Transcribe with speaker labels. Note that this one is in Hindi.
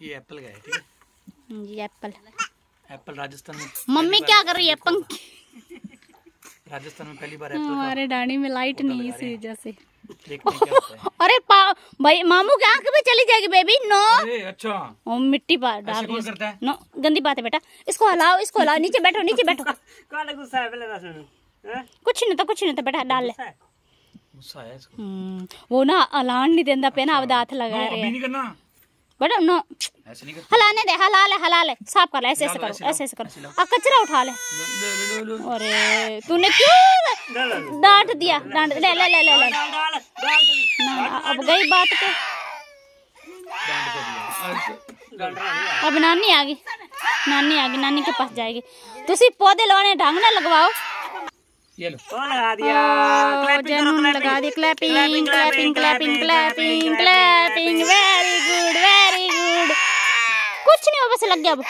Speaker 1: ये एप्पल का है ठीक है?
Speaker 2: जी एप्पल।
Speaker 1: एप्पल राजस्थान में
Speaker 2: मम्मी क्या कर रही है पंखी?
Speaker 1: राजस्थान में पहली बार एप्पल
Speaker 2: हमारे डानी में लाइट नहीं इसी वजह से। अरे भाई मामू की आँख भी चली जाएगी बेबी नो
Speaker 1: अरे अच्छा।
Speaker 2: ओ, मिट्टी पा डाल
Speaker 1: कौन करता है?
Speaker 2: नो गंदी बात है बेटा। इसको हलाओ इसको हलाओ नीचे बैठो नीचे बैठो।
Speaker 3: काला गुस्सा है? पहले हैं?
Speaker 2: कुछ नहीं तो कुछ नहीं तो बेटा डाल ले।
Speaker 3: गुस्सा है?
Speaker 1: इसको।
Speaker 2: हम्म, वो ना अलान नहीं देंदा पे ना अब दांत लगा रहे
Speaker 1: अभी
Speaker 2: हैं।
Speaker 1: नहीं करना।
Speaker 2: बेटा नो। हलाने दे हला ले हला ले साफ़ कर ले ऐसे ऐसे करो
Speaker 1: ऐसे
Speaker 2: ऐसे करो। आ कचरा उठा ले।
Speaker 1: ले ले ले ले
Speaker 2: अरे तूने क्यों डांट दिया? डांट ले ले ले ले ले। अब गई बात
Speaker 3: है
Speaker 2: अब नानी आ गई नानी आ गई नानी के पास जाएगी। तुसी पौधे लगाने ढंग ना लगवाओ।
Speaker 1: ये लो।
Speaker 3: लगा दिया। क्लैपिंग
Speaker 2: लगा दी। Clapping clapping clapping clapping clapping very good very good कुछ नहीं हो बस लग गया अब।